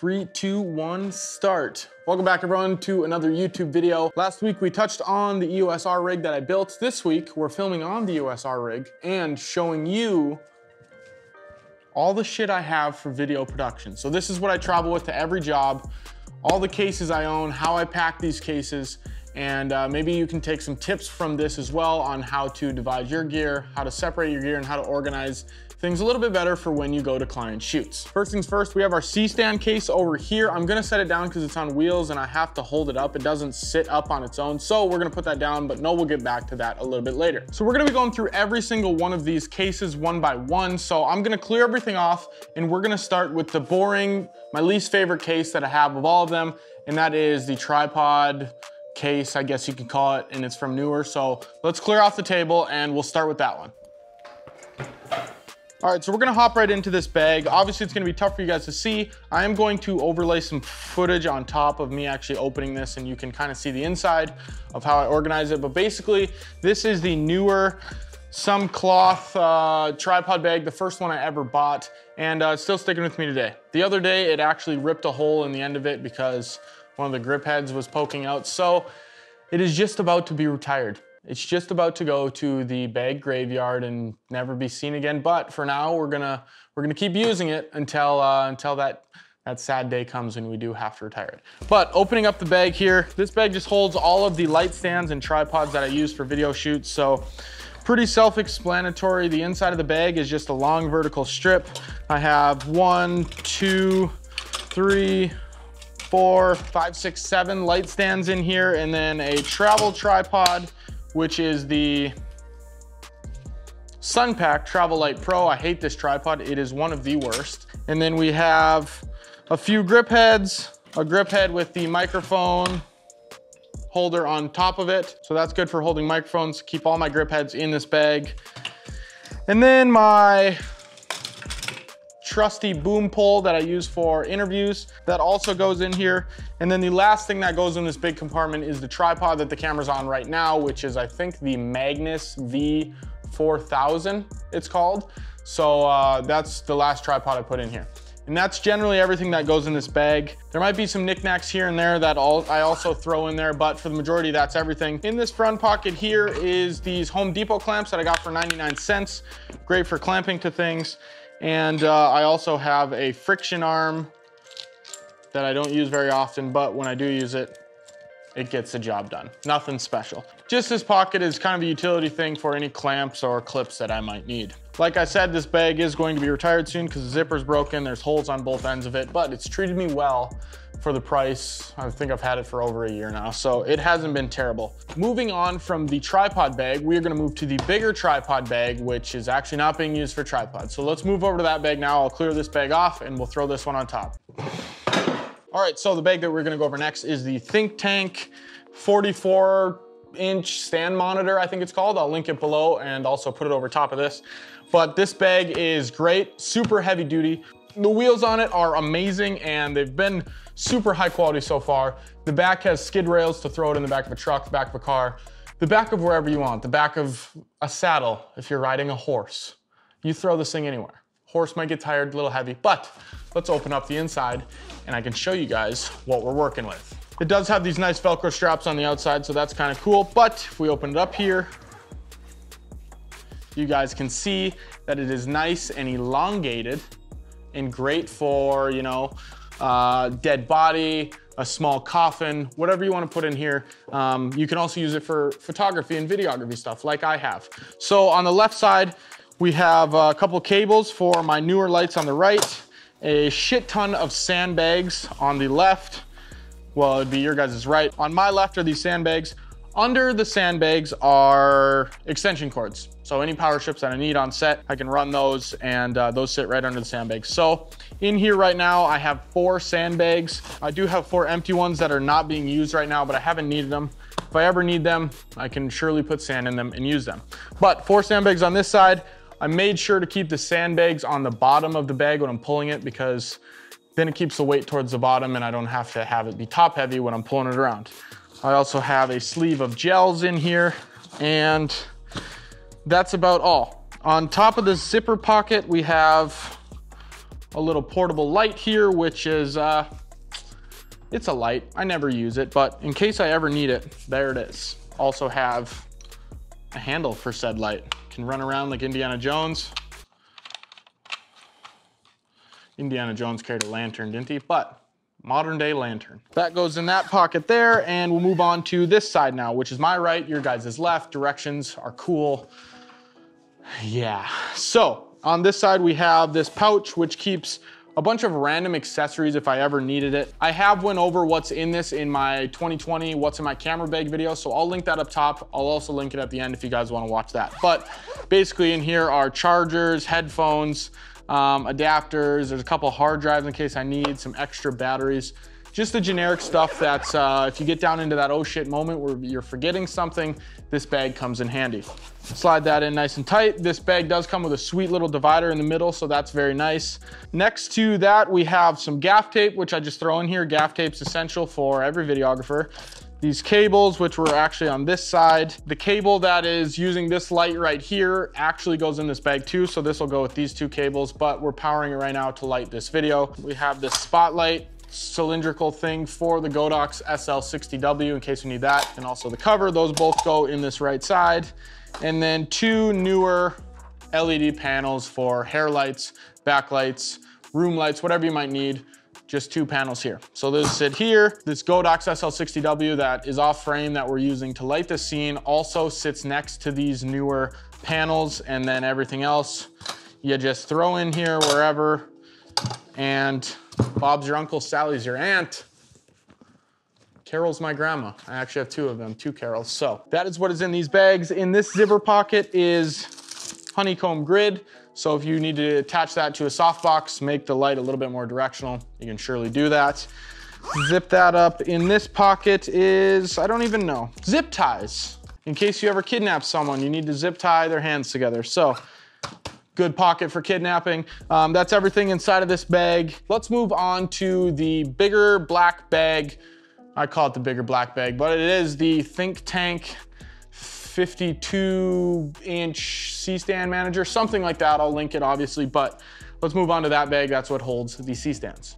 Three, two, one, start. Welcome back everyone to another YouTube video. Last week we touched on the EOS R rig that I built. This week we're filming on the EOS R rig and showing you all the shit I have for video production. So this is what I travel with to every job, all the cases I own, how I pack these cases, and uh, maybe you can take some tips from this as well on how to divide your gear, how to separate your gear, and how to organize things a little bit better for when you go to client shoots. First things first, we have our C-stand case over here. I'm gonna set it down because it's on wheels and I have to hold it up. It doesn't sit up on its own. So we're gonna put that down, but no, we'll get back to that a little bit later. So we're gonna be going through every single one of these cases one by one. So I'm gonna clear everything off and we're gonna start with the boring, my least favorite case that I have of all of them, and that is the tripod case, I guess you could call it, and it's from Neewer. So let's clear off the table and we'll start with that one. All right, so we're gonna hop right into this bag. Obviously, it's gonna be tough for you guys to see. I am going to overlay some footage on top of me actually opening this and you can kind of see the inside of how I organize it. But basically, this is the Neewer some cloth uh, tripod bag, the first one I ever bought, and uh, it's still sticking with me today. The other day, it actually ripped a hole in the end of it because one of the grip heads was poking out. So it is just about to be retired. It's just about to go to the bag graveyard and never be seen again. But for now, we're gonna we're gonna keep using it until uh, until that that sad day comes when we do have to retire it. But opening up the bag here, this bag just holds all of the light stands and tripods that I use for video shoots. So pretty self-explanatory. The inside of the bag is just a long vertical strip. I have one, two, three, four, five, six, seven light stands in here, and then a travel tripod which is the Sunpak Travel Light Pro. I hate this tripod. It is one of the worst. And then we have a few grip heads, a grip head with the microphone holder on top of it. So that's good for holding microphones. Keep all my grip heads in this bag. And then my trusty boom pole that I use for interviews. That also goes in here. And then the last thing that goes in this big compartment is the tripod that the camera's on right now, which is I think the Magnus V4000 it's called. So uh, that's the last tripod I put in here. And that's generally everything that goes in this bag. There might be some knickknacks here and there that I also throw in there, but for the majority, that's everything. In this front pocket here is these Home Depot clamps that I got for 99 cents. Great for clamping to things. And uh, I also have a friction arm that I don't use very often, but when I do use it, it gets the job done. Nothing special. Just this pocket is kind of a utility thing for any clamps or clips that I might need. Like I said, this bag is going to be retired soon because the zipper's broken. There's holes on both ends of it, but it's treated me well for the price. I think I've had it for over a year now, so it hasn't been terrible. Moving on from the tripod bag, we are gonna move to the bigger tripod bag, which is actually not being used for tripod. So let's move over to that bag now. I'll clear this bag off and we'll throw this one on top. All right, so the bag that we're gonna go over next is the Think Tank 44 inch stand monitor, I think it's called. I'll link it below and also put it over top of this. But this bag is great, super heavy duty. The wheels on it are amazing and they've been super high quality so far. The back has skid rails to throw it in the back of a truck, the back of a car, the back of wherever you want, the back of a saddle if you're riding a horse. You throw this thing anywhere. Horse might get tired, a little heavy, but let's open up the inside and I can show you guys what we're working with. It does have these nice Velcro straps on the outside, so that's kind of cool. But if we open it up here, you guys can see that it is nice and elongated and great for, you know, uh, dead body, a small coffin, whatever you want to put in here. Um, you can also use it for photography and videography stuff like I have. So on the left side, we have a couple cables for my Neewer lights on the right, a shit ton of sandbags on the left. Well, it'd be your guys' right. On my left are these sandbags. Under the sandbags are extension cords. So any power strips that I need on set, I can run those and uh, those sit right under the sandbags. So in here right now, I have four sandbags. I do have four empty ones that are not being used right now, but I haven't needed them. If I ever need them, I can surely put sand in them and use them. But four sandbags on this side. I made sure to keep the sandbags on the bottom of the bag when I'm pulling it because then it keeps the weight towards the bottom and I don't have to have it be top heavy when I'm pulling it around. I also have a sleeve of gels in here and that's about all. On top of the zipper pocket, we have a little portable light here, which is, uh, it's a light. I never use it, but in case I ever need it, there it is. Also have a handle for said light. Can run around like Indiana Jones. Indiana Jones carried a lantern, didn't he? But modern day lantern. That goes in that pocket there, and we'll move on to this side now, which is my right, your guys' left. Directions are cool. Yeah, so on this side, we have this pouch, which keeps a bunch of random accessories if I ever needed it. I have went over what's in this in my 2020 what's in my camera bag video, so I'll link that up top. I'll also link it at the end if you guys wanna watch that. But basically in here are chargers, headphones, um, adapters, there's a couple hard drives in case I need, some extra batteries. Just the generic stuff that's, uh, if you get down into that oh shit moment where you're forgetting something, this bag comes in handy. Slide that in nice and tight. This bag does come with a sweet little divider in the middle, so that's very nice. Next to that, we have some gaff tape, which I just throw in here. Gaff tape's essential for every videographer these cables, which were actually on this side. The cable that is using this light right here actually goes in this bag too, so this will go with these two cables, but we're powering it right now to light this video. We have this spotlight cylindrical thing for the Godox SL60W in case you need that, and also the cover. Those both go in this right side. And then two Neewer LED panels for hair lights, backlights, room lights, whatever you might need just two panels here. So this sit here, this Godox SL60W that is off frame that we're using to light the scene also sits next to these Neewer panels and then everything else you just throw in here wherever and Bob's your uncle, Sally's your aunt. Carol's my grandma. I actually have two of them, two Carols. So that is what is in these bags. In this zipper pocket is honeycomb grid. So if you need to attach that to a softbox, make the light a little bit more directional, you can surely do that. Zip that up. In this pocket is, I don't even know, zip ties. In case you ever kidnap someone, you need to zip tie their hands together. So good pocket for kidnapping. Um, that's everything inside of this bag. Let's move on to the bigger black bag. I call it the bigger black bag, but it is the Think Tank 52 inch C-stand manager, something like that. I'll link it obviously, but let's move on to that bag. That's what holds the C-stands.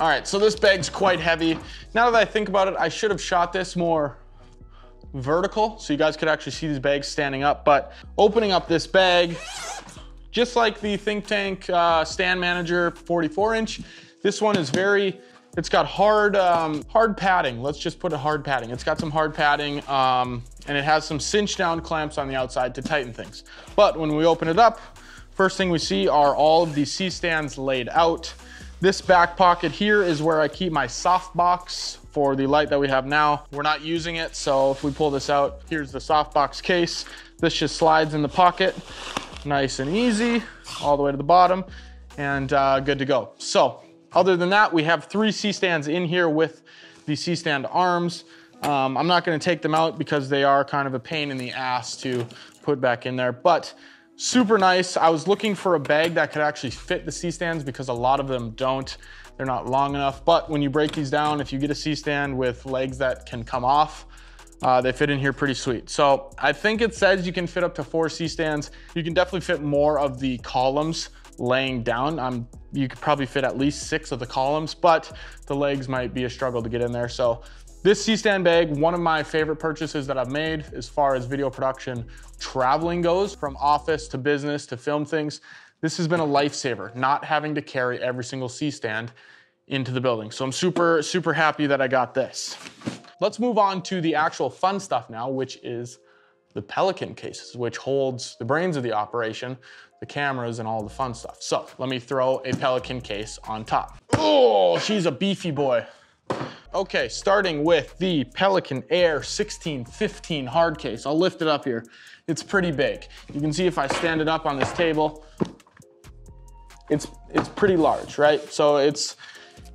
All right, so this bag's quite heavy. Now that I think about it, I should have shot this more vertical so you guys could actually see these bags standing up. But opening up this bag, just like the Think Tank uh, stand manager 44 inch, this one is very it's got hard, um, hard padding. Let's just put a hard padding. It's got some hard padding um, and it has some cinch down clamps on the outside to tighten things. But when we open it up, first thing we see are all of these C-stands laid out. This back pocket here is where I keep my softbox for the light that we have now. We're not using it, so if we pull this out, here's the softbox case. This just slides in the pocket, nice and easy, all the way to the bottom, and uh, good to go. So other than that, we have three C-stands in here with the C-stand arms. Um, I'm not gonna take them out because they are kind of a pain in the ass to put back in there, but super nice. I was looking for a bag that could actually fit the C-stands because a lot of them don't. They're not long enough, but when you break these down, if you get a C-stand with legs that can come off, uh, they fit in here pretty sweet. So I think it says you can fit up to four C-stands. You can definitely fit more of the columns laying down. Um, you could probably fit at least six of the columns, but the legs might be a struggle to get in there. So this C-stand bag, one of my favorite purchases that I've made as far as video production traveling goes, from office to business to film things. This has been a lifesaver, not having to carry every single C-stand into the building. So I'm super, super happy that I got this. Let's move on to the actual fun stuff now, which is the Pelican cases, which holds the brains of the operation, the cameras and all the fun stuff. So let me throw a Pelican case on top. Oh, she's a beefy boy. Okay, starting with the Pelican Air 1615 hard case. I'll lift it up here. It's pretty big. You can see if I stand it up on this table, it's, it's pretty large, right? So it's,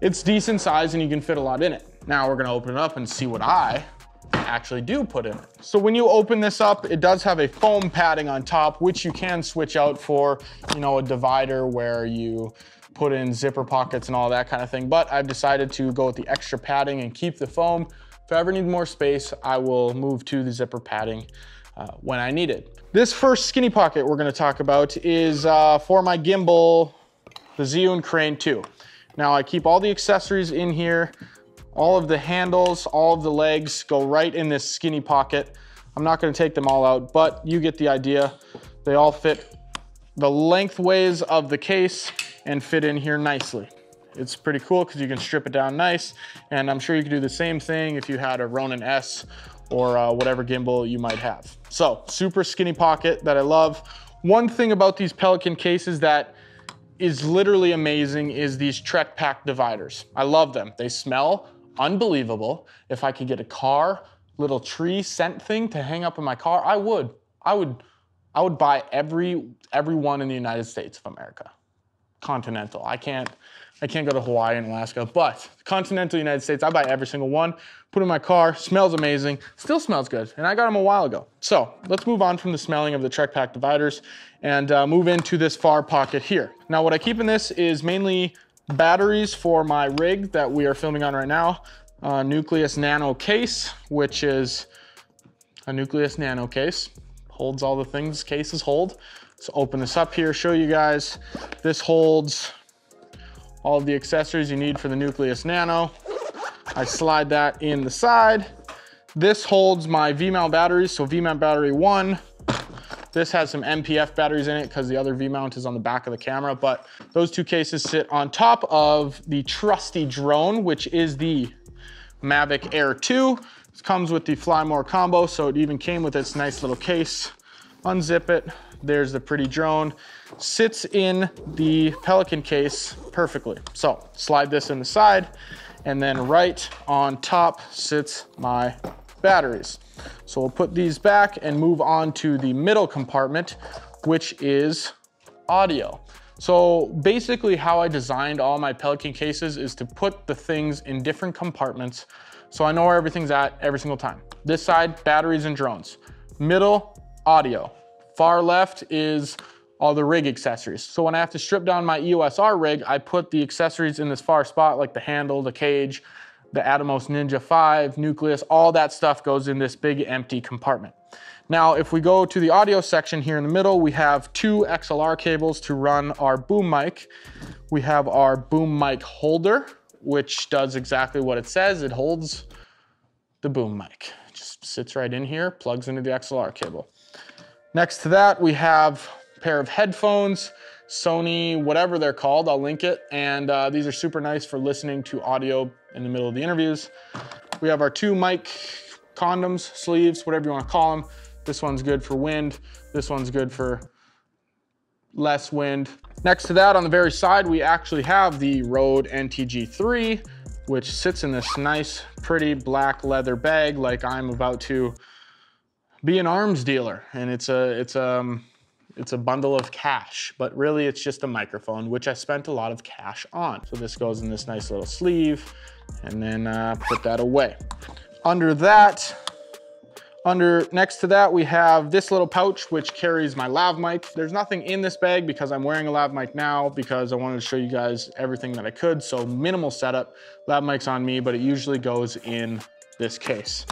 it's decent size and you can fit a lot in it. Now we're gonna open it up and see what I actually do put in it. So when you open this up, it does have a foam padding on top, which you can switch out for, you know, a divider where you put in zipper pockets and all that kind of thing. But I've decided to go with the extra padding and keep the foam. If I ever need more space, I will move to the zipper padding uh, when I need it. This first skinny pocket we're gonna talk about is uh, for my gimbal the Zhiyun Crane 2. Now I keep all the accessories in here. All of the handles, all of the legs go right in this skinny pocket. I'm not gonna take them all out, but you get the idea. They all fit the lengthways of the case and fit in here nicely. It's pretty cool because you can strip it down nice. And I'm sure you could do the same thing if you had a Ronin S or uh, whatever gimbal you might have. So super skinny pocket that I love. One thing about these Pelican cases that is literally amazing is these TrekPak dividers. I love them. They smell unbelievable. If I could get a car, little tree scent thing to hang up in my car, I would. I would I would buy every every one in the United States of America. Continental. I can't I can't go to Hawaii and Alaska, but continental United States, I buy every single one, put in my car, smells amazing, still smells good, and I got them a while ago. So let's move on from the smelling of the TrekPak dividers and uh, move into this far pocket here. Now what I keep in this is mainly batteries for my rig that we are filming on right now, uh, Nucleus Nano case, which is a Nucleus Nano case, holds all the things cases hold. So open this up here, show you guys. This holds all the accessories you need for the Nucleus Nano. I slide that in the side. This holds my V-mount batteries, so V-mount battery one. This has some NPF batteries in it because the other V-mount is on the back of the camera, but those two cases sit on top of the trusty drone, which is the Mavic Air 2. Comes with the Fly More combo, so it even came with its nice little case. Unzip it, there's the pretty drone. Sits in the Pelican case perfectly. So slide this in the side and then right on top sits my batteries. So we'll put these back and move on to the middle compartment, which is audio. So basically how I designed all my Pelican cases is to put the things in different compartments so I know where everything's at every single time. This side, batteries and drones. Middle, audio. Far left is all the rig accessories. So when I have to strip down my EOS R rig, I put the accessories in this far spot like the handle, the cage, the Atomos Ninja 5, nucleus, all that stuff goes in this big empty compartment. Now, if we go to the audio section here in the middle, we have two XLR cables to run our boom mic. We have our boom mic holder, which does exactly what it says. It holds the boom mic. Just sits right in here, plugs into the XLR cable. Next to that, we have a pair of headphones, Sony, whatever they're called, I'll link it. And uh, these are super nice for listening to audio in the middle of the interviews. We have our two mic condoms, sleeves, whatever you wanna call them. This one's good for wind. This one's good for less wind. Next to that, on the very side, we actually have the Rode NTG3, which sits in this nice, pretty black leather bag like I'm about to be an arms dealer and it's a it's a um, it's a bundle of cash, but really it's just a microphone, which I spent a lot of cash on. So this goes in this nice little sleeve and then uh, put that away. Under that, under next to that, we have this little pouch, which carries my lav mic. There's nothing in this bag because I'm wearing a lav mic now because I wanted to show you guys everything that I could. So minimal setup, lav mic's on me, but it usually goes in this case.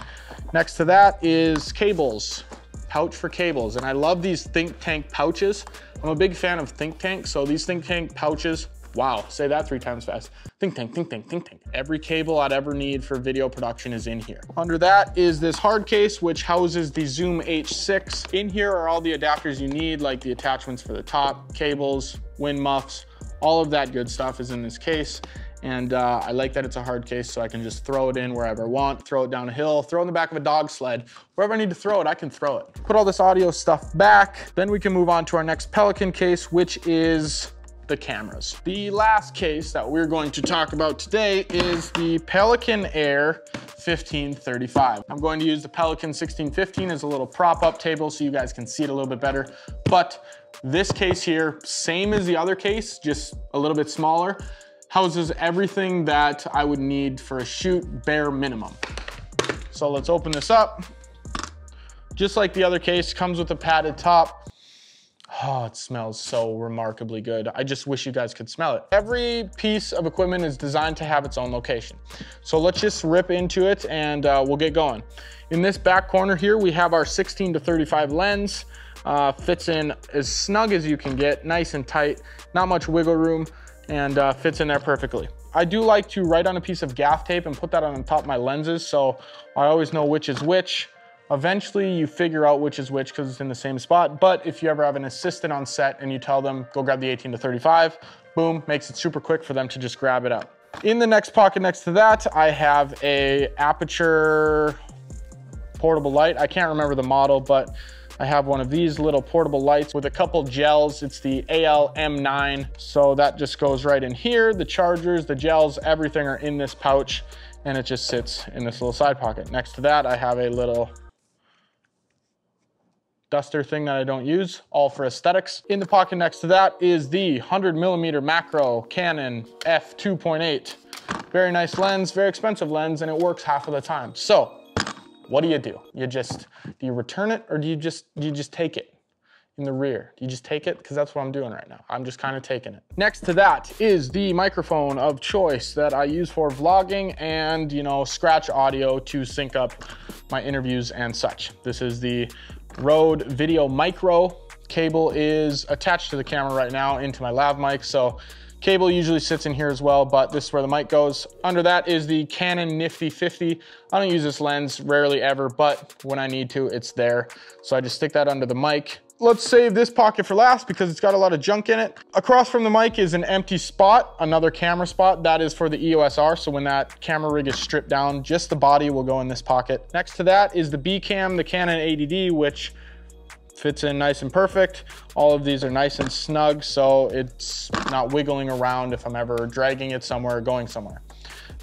Next to that is cables, pouch for cables. And I love these think tank pouches. I'm a big fan of think tank. So these think tank pouches, wow, say that three times fast. Think tank, think tank, think tank. Every cable I'd ever need for video production is in here. Under that is this hard case, which houses the Zoom H6. In here are all the adapters you need, like the attachments for the top, cables, wind muffs, all of that good stuff is in this case. And uh, I like that it's a hard case so I can just throw it in wherever I want, throw it down a hill, throw it in the back of a dog sled. Wherever I need to throw it, I can throw it. Put all this audio stuff back. Then we can move on to our next Pelican case, which is the cameras. The last case that we're going to talk about today is the Pelican Air 1535. I'm going to use the Pelican 1615 as a little prop up table so you guys can see it a little bit better. But this case here, same as the other case, just a little bit smaller houses everything that I would need for a shoot bare minimum. So let's open this up. Just like the other case, comes with a padded top. Oh, it smells so remarkably good. I just wish you guys could smell it. Every piece of equipment is designed to have its own location. So let's just rip into it and uh, we'll get going. In this back corner here, we have our 16 to 35 lens. Uh, fits in as snug as you can get, nice and tight, not much wiggle room. and uh, fits in there perfectly. I do like to write on a piece of gaff tape and put that on top of my lenses so I always know which is which. Eventually you figure out which is which because it's in the same spot. But if you ever have an assistant on set and you tell them, go grab the 18 to 35, boom, makes it super quick for them to just grab it up. In the next pocket next to that, I have a Aputure portable light. I can't remember the model, but I have one of these little portable lights with a couple gels. It's the AL-M9. So that just goes right in here. The chargers, the gels, everything are in this pouch and it just sits in this little side pocket. Next to that, I have a little duster thing that I don't use, all for aesthetics. In the pocket next to that is the 100 millimeter macro Canon f2.8. Very nice lens, very expensive lens, and it works half of the time. So what do you do? You just, do you return it or do you just, do you just take it? in the rear. Do you just take it? Because that's what I'm doing right now. I'm just kind of taking it. Next to that is the microphone of choice that I use for vlogging and, you know, scratch audio to sync up my interviews and such. This is the Rode Video Micro. Cable is attached to the camera right now into my lav mic. So Cable usually sits in here as well, but this is where the mic goes. Under that is the Canon Nifty 50. I don't use this lens rarely ever, but when I need to, it's there. So I just stick that under the mic. Let's save this pocket for last because it's got a lot of junk in it. Across from the mic is an empty spot, another camera spot. That is for the EOS R. So when that camera rig is stripped down, just the body will go in this pocket. Next to that is the B cam, the Canon 80D, which fits in nice and perfect. All of these are nice and snug, so it's not wiggling around if I'm ever dragging it somewhere or going somewhere.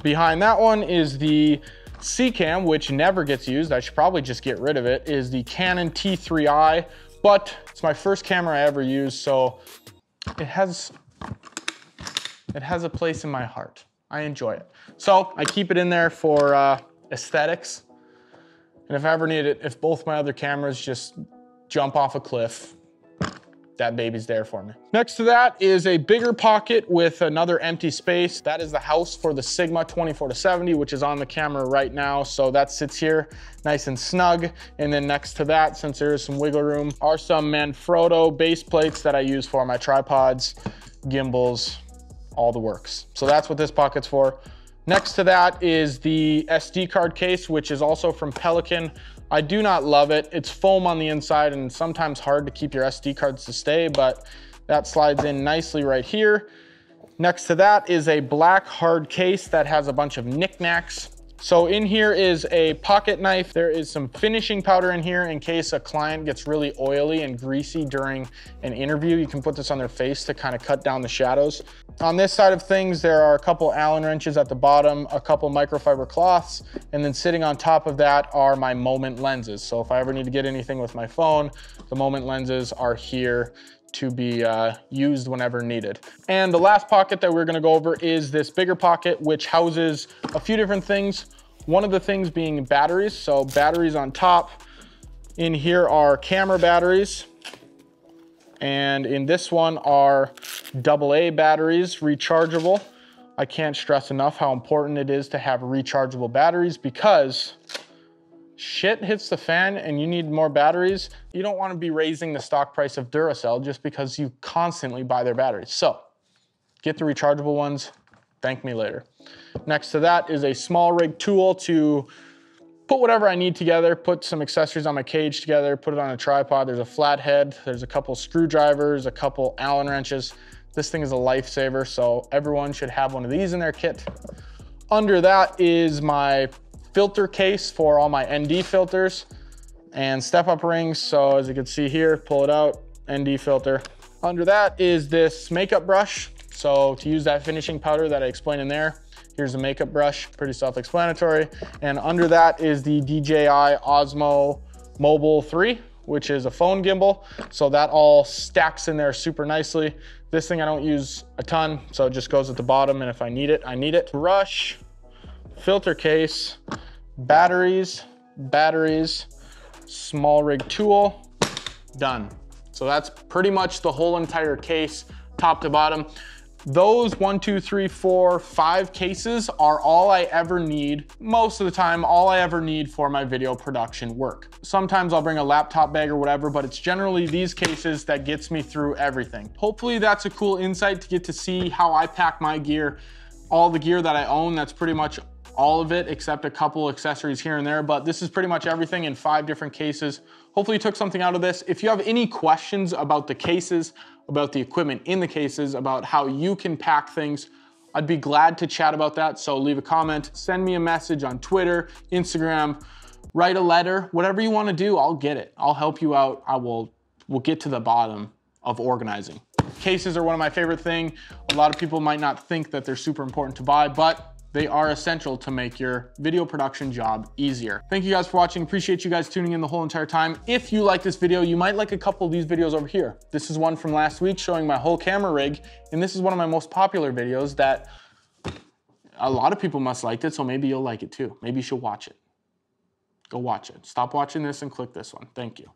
Behind that one is the C-Cam, which never gets used. I should probably just get rid of it, is the Canon T3i but it's my first camera I ever used, so it has, it has a place in my heart. I enjoy it. So I keep it in there for uh, aesthetics. And if I ever need it, if both my other cameras just jump off a cliff, that baby's there for me. Next to that is a bigger pocket with another empty space. That is the house for the Sigma 24 to 70, which is on the camera right now. So that sits here nice and snug. And then next to that, since there is some wiggle room, are some Manfrotto base plates that I use for my tripods, gimbals, all the works. So that's what this pocket's for. Next to that is the SD card case, which is also from Pelican. I do not love it. It's foam on the inside and sometimes hard to keep your SD cards to stay, but that slides in nicely right here. Next to that is a black hard case that has a bunch of knickknacks so in here is a pocket knife. There is some finishing powder in here in case a client gets really oily and greasy during an interview. You can put this on their face to kind of cut down the shadows. On this side of things, there are a couple Allen wrenches at the bottom, a couple microfiber cloths, and then sitting on top of that are my moment lenses. So if I ever need to get anything with my phone, the moment lenses are here to be uh, used whenever needed. And the last pocket that we're gonna go over is this bigger pocket, which houses a few different things. One of the things being batteries. So batteries on top. In here are camera batteries. And in this one are AA batteries, rechargeable. I can't stress enough how important it is to have rechargeable batteries because shit hits the fan and you need more batteries, you don't want to be raising the stock price of Duracell just because you constantly buy their batteries. So get the rechargeable ones, thank me later. Next to that is a SmallRig tool to put whatever I need together, put some accessories on my cage together, put it on a tripod. There's a flathead, there's a couple screwdrivers, a couple Allen wrenches. This thing is a lifesaver, so everyone should have one of these in their kit. Under that is my filter case for all my ND filters and step up rings. So as you can see here, pull it out, ND filter. Under that is this makeup brush. So to use that finishing powder that I explained in there, here's a makeup brush, pretty self-explanatory. And under that is the DJI Osmo Mobile 3, which is a phone gimbal. So that all stacks in there super nicely. This thing I don't use a ton, so it just goes at the bottom. And if I need it, I need it. Brush, filter case, batteries, batteries, SmallRig tool, done. So that's pretty much the whole entire case, top to bottom. those one, two, three, four, five cases are all I ever need. Most of the time, all I ever need for my video production work. Sometimes I'll bring a laptop bag or whatever, but it's generally these cases that gets me through everything. Hopefully that's a cool insight to get to see how I pack my gear. All the gear that I own, that's pretty much all of it except a couple accessories here and there, but this is pretty much everything in five different cases. Hopefully you took something out of this. If you have any questions about the cases, about the equipment in the cases, about how you can pack things, I'd be glad to chat about that. So leave a comment, send me a message on Twitter, Instagram, write a letter, whatever you wanna do, I'll get it. I'll help you out. I will we'll get to the bottom of organizing. Cases are one of my favorite thing. A lot of people might not think that they're super important to buy, but they are essential to make your video production job easier. Thank you guys for watching. Appreciate you guys tuning in the whole entire time. If you like this video, you might like a couple of these videos over here. This is one from last week showing my whole camera rig. And this is one of my most popular videos that a lot of people must liked it. So maybe you'll like it too. Maybe you should watch it. Go watch it. Stop watching this and click this one. Thank you.